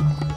you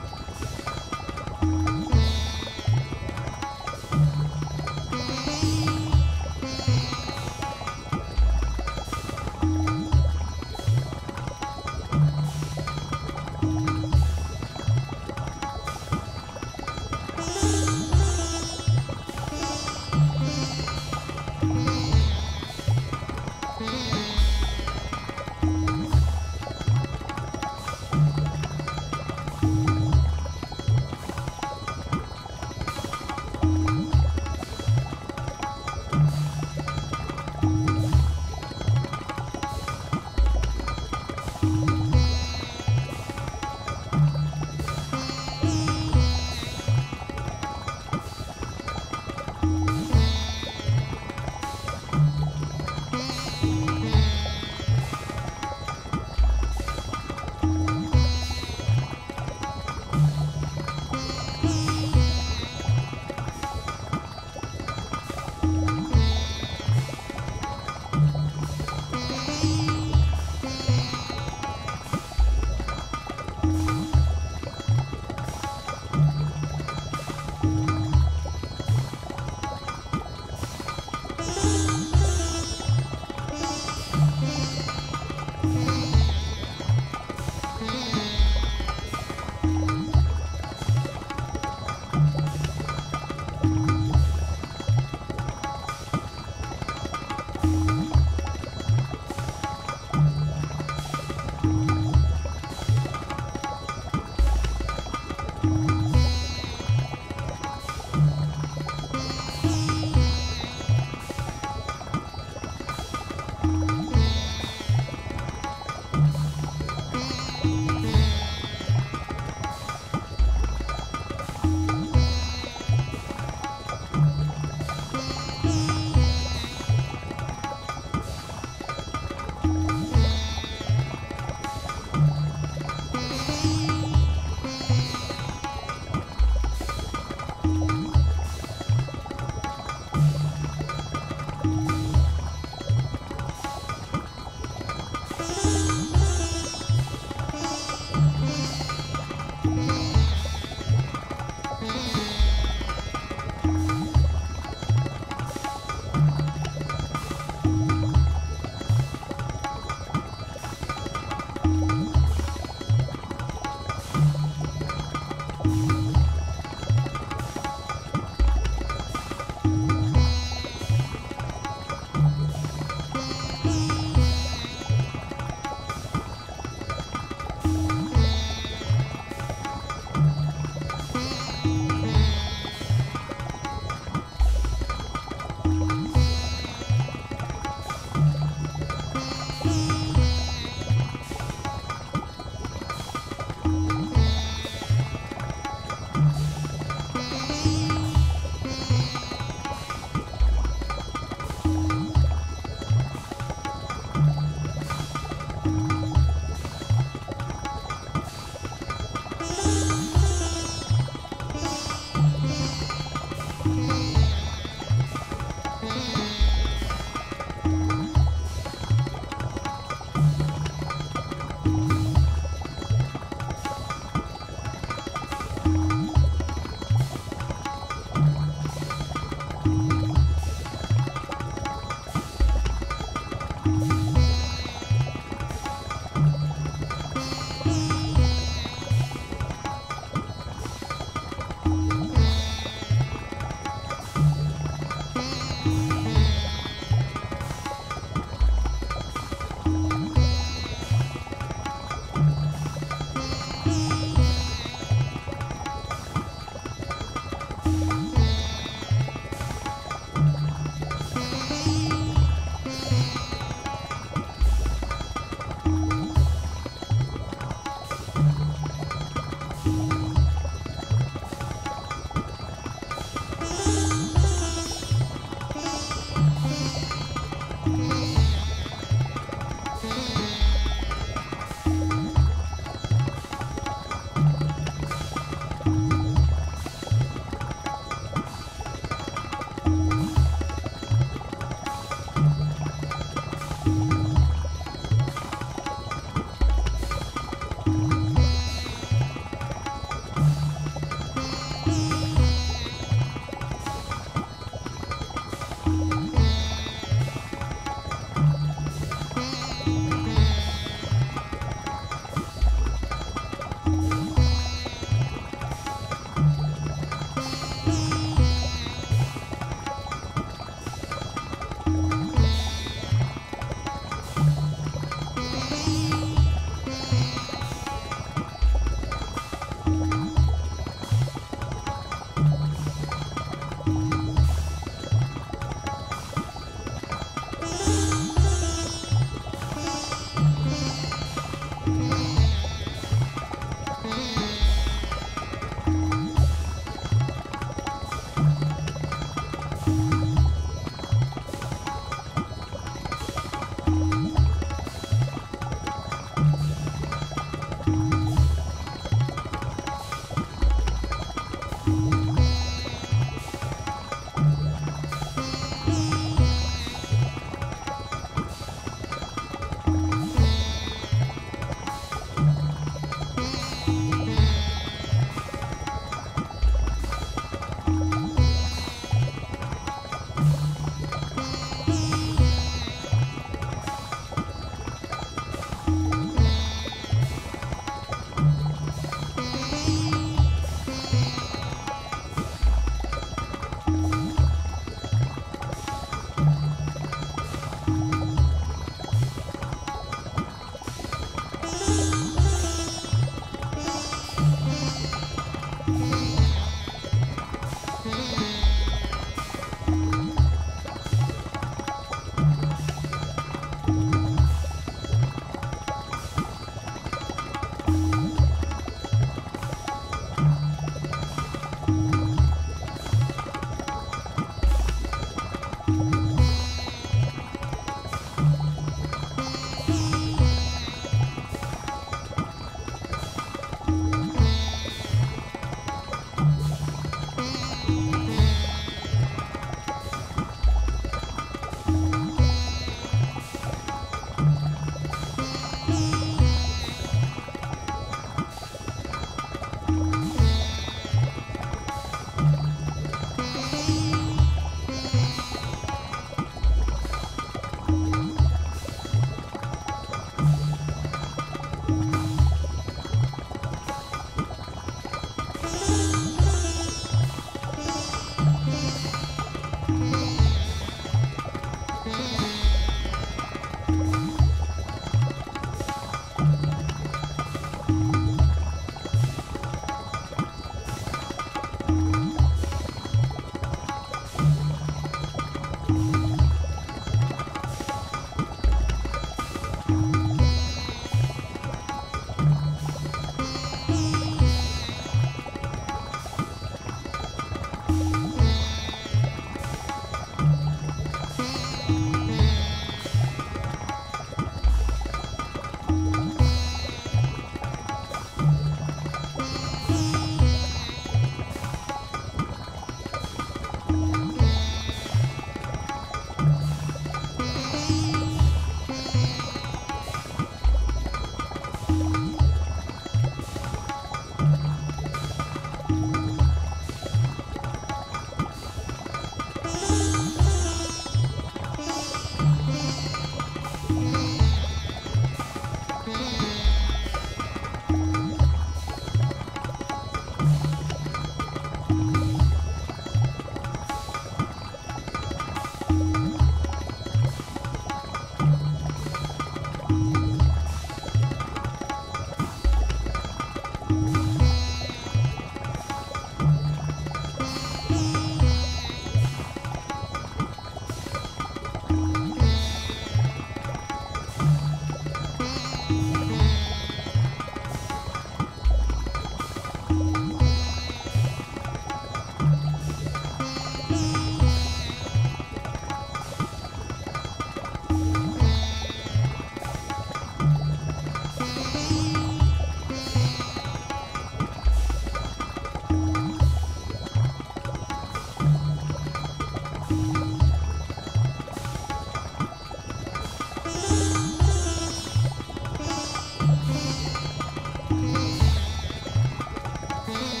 Mm-hmm.